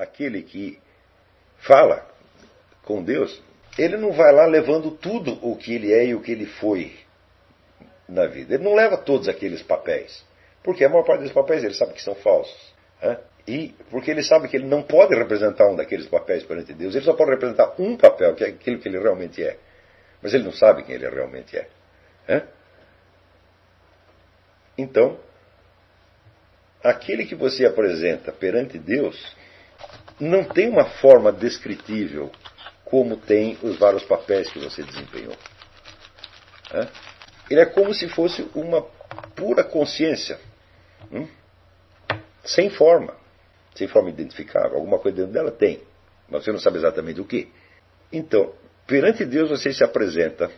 aquele que fala com Deus, ele não vai lá levando tudo o que ele é e o que ele foi na vida. Ele não leva todos aqueles papéis. Porque a maior parte desses papéis ele sabe que são falsos. Né? E porque ele sabe que ele não pode representar um daqueles papéis perante Deus, ele só pode representar um papel, que é aquilo que ele realmente é. Mas ele não sabe quem ele realmente é. Né? Então, aquele que você apresenta perante Deus não tem uma forma descritível como tem os vários papéis que você desempenhou. Né? Ele é como se fosse uma pura consciência, hum? sem forma, sem forma identificável. Alguma coisa dentro dela tem, mas você não sabe exatamente o que. Então, perante Deus você se apresenta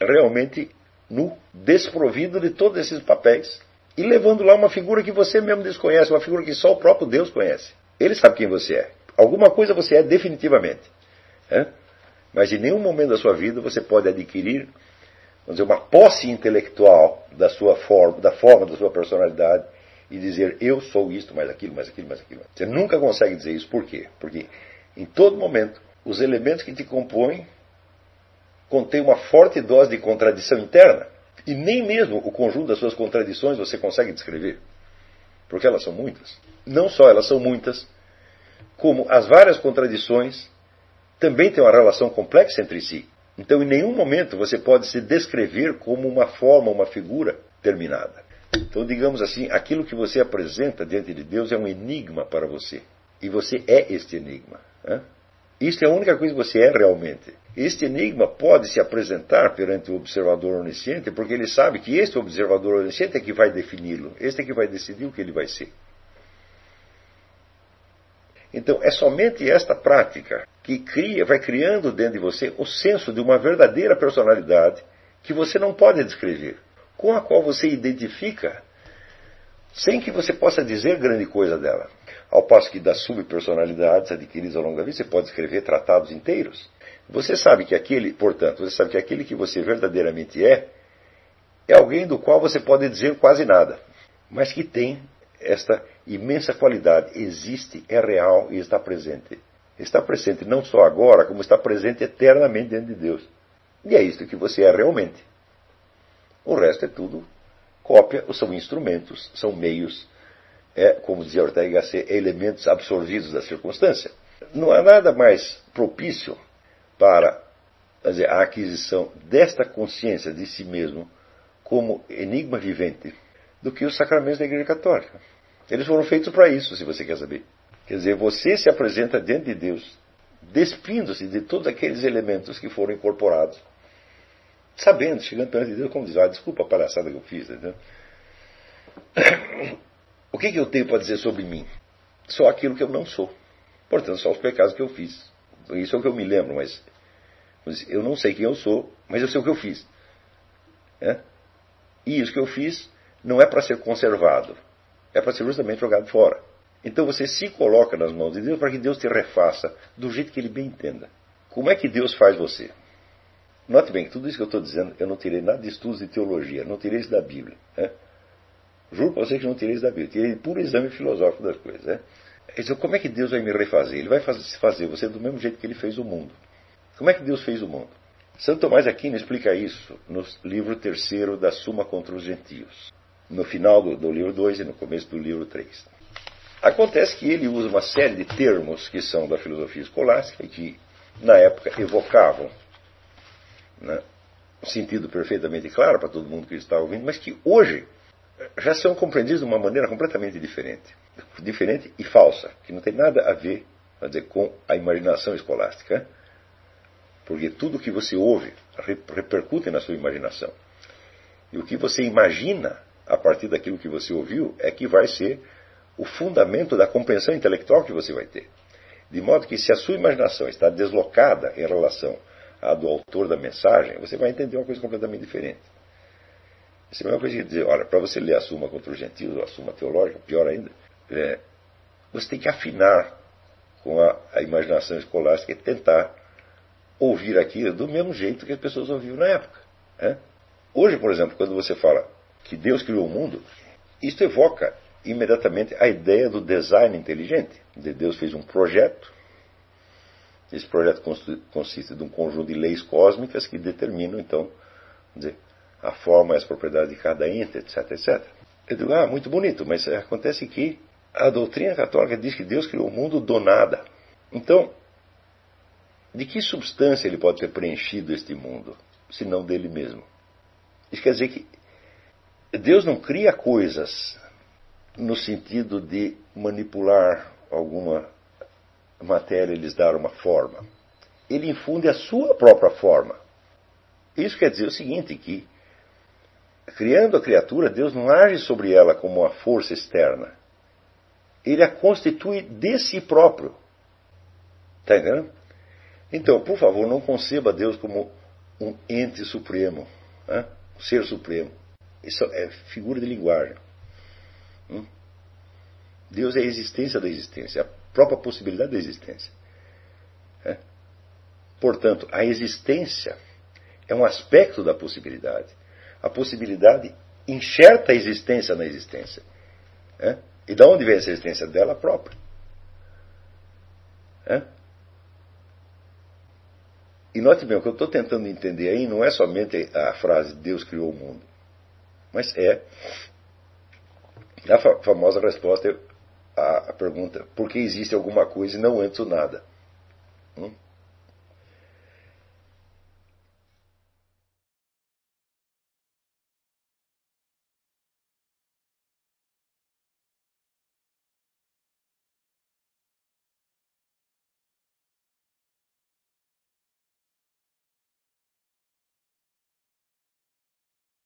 realmente nu, desprovido de todos esses papéis e levando lá uma figura que você mesmo desconhece, uma figura que só o próprio Deus conhece. Ele sabe quem você é. Alguma coisa você é definitivamente. É? Mas em nenhum momento da sua vida você pode adquirir vamos dizer, uma posse intelectual da sua forma, da forma da sua personalidade e dizer eu sou isto, mais aquilo, mais aquilo, mais aquilo. Você nunca consegue dizer isso. Por quê? Porque em todo momento os elementos que te compõem contêm uma forte dose de contradição interna. E nem mesmo o conjunto das suas contradições você consegue descrever. Porque elas são muitas. Não só elas são muitas, como as várias contradições também têm uma relação complexa entre si. Então, em nenhum momento você pode se descrever como uma forma, uma figura terminada. Então, digamos assim, aquilo que você apresenta diante de Deus é um enigma para você. E você é este enigma. Né? Isso é a única coisa que você é realmente. Este enigma pode se apresentar perante o observador onisciente, porque ele sabe que este observador onisciente é que vai defini-lo, este é que vai decidir o que ele vai ser. Então, é somente esta prática que cria, vai criando dentro de você o senso de uma verdadeira personalidade que você não pode descrever, com a qual você identifica sem que você possa dizer grande coisa dela. Ao passo que das subpersonalidades adquiridas ao longo da vida, você pode escrever tratados inteiros. Você sabe que aquele, portanto, você sabe que aquele que você verdadeiramente é, é alguém do qual você pode dizer quase nada, mas que tem esta imensa qualidade. Existe, é real e está presente. Está presente não só agora, como está presente eternamente dentro de Deus. E é isto que você é realmente. O resto é tudo cópia, são instrumentos, são meios, é, como dizia Ortega Gasset, elementos absorvidos da circunstância. Não há nada mais propício para dizer, a aquisição desta consciência de si mesmo como enigma vivente do que os sacramentos da Igreja Católica. Eles foram feitos para isso, se você quer saber. Quer dizer, você se apresenta diante de Deus, despindo-se de todos aqueles elementos que foram incorporados, sabendo, chegando perante de Deus, como diz, ah, desculpa a palhaçada que eu fiz. Entendeu? O que, que eu tenho para dizer sobre mim? Só aquilo que eu não sou. Portanto, só os pecados que eu fiz. Isso é o que eu me lembro, mas eu não sei quem eu sou, mas eu sei o que eu fiz. É? E isso que eu fiz não é para ser conservado, é para ser justamente jogado fora. Então você se coloca nas mãos de Deus para que Deus te refaça do jeito que Ele bem entenda. Como é que Deus faz você? Note bem que tudo isso que eu estou dizendo, eu não tirei nada de estudos de teologia, não tirei isso da Bíblia. Né? Juro para você que não tirei isso da Bíblia, tirei puro exame filosófico das coisas. Né? Então, como é que Deus vai me refazer? Ele vai fazer você do mesmo jeito que ele fez o mundo. Como é que Deus fez o mundo? Santo Tomás Aquino explica isso no livro terceiro da Suma contra os Gentios, no final do, do livro 2 e no começo do livro 3. Acontece que ele usa uma série de termos que são da filosofia escolástica e que, na época, evocavam né, um sentido perfeitamente claro para todo mundo que está ouvindo, mas que hoje já são compreendidos de uma maneira completamente diferente. Diferente e falsa, que não tem nada a ver dizer, com a imaginação escolástica. Porque tudo que você ouve repercute na sua imaginação. E o que você imagina a partir daquilo que você ouviu é que vai ser o fundamento da compreensão intelectual que você vai ter. De modo que, se a sua imaginação está deslocada em relação à do autor da mensagem, você vai entender uma coisa completamente diferente. Isso é a mesma coisa que dizer, olha, para você ler a Suma contra os Gentios, ou a Suma Teológica, pior ainda, é, você tem que afinar com a, a imaginação escolástica e tentar ouvir aquilo do mesmo jeito que as pessoas ouviam na época. Né? Hoje, por exemplo, quando você fala que Deus criou o mundo, isso evoca imediatamente a ideia do design inteligente. Deus fez um projeto. Esse projeto consiste de um conjunto de leis cósmicas que determinam, então, dizer, a forma e as propriedades de cada ente, etc, etc. Eu digo, ah, muito bonito, mas acontece que a doutrina católica diz que Deus criou o mundo do nada. Então, de que substância ele pode ter preenchido este mundo, se não dele mesmo? Isso quer dizer que Deus não cria coisas no sentido de manipular alguma matéria e lhes dar uma forma. Ele infunde a sua própria forma. Isso quer dizer o seguinte, que criando a criatura, Deus não age sobre ela como uma força externa. Ele a constitui de si próprio. Está entendendo? Então, por favor, não conceba Deus como um ente supremo, né? um ser supremo. Isso é figura de linguagem. Hum? Deus é a existência da existência, a própria possibilidade da existência. É? Portanto, a existência é um aspecto da possibilidade. A possibilidade enxerta a existência na existência. É? E de onde vem essa existência? Dela própria. É? E note bem, o que eu estou tentando entender aí não é somente a frase Deus criou o mundo, mas é a famosa resposta à pergunta por que existe alguma coisa e não antes o nada. Hum?